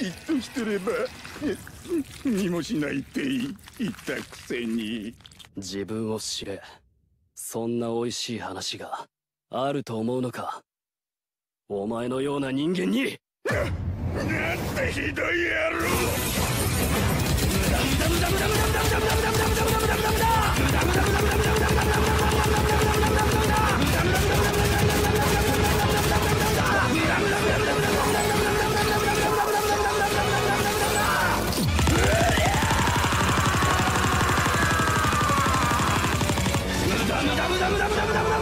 きっとしてればにもしないって言ったくせに。自分を知れ。そんな美味しい話があると思うのか。お前のような人間に。なんてひどい野郎ダブダブダブダブダブ